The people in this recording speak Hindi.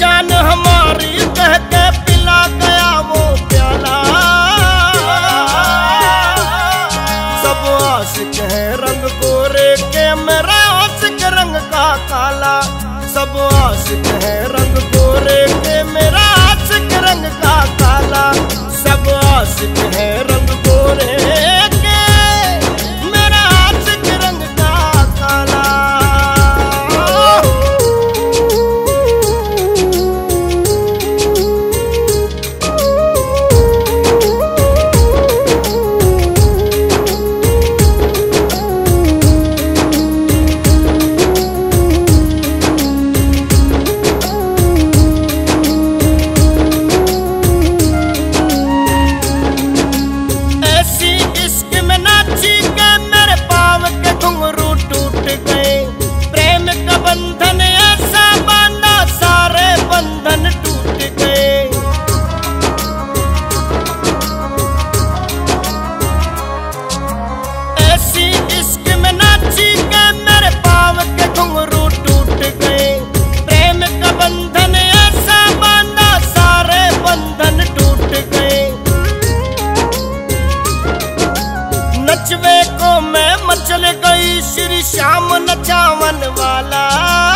जान हमारी कह मचल गई श्री श्याम नचावन वाला।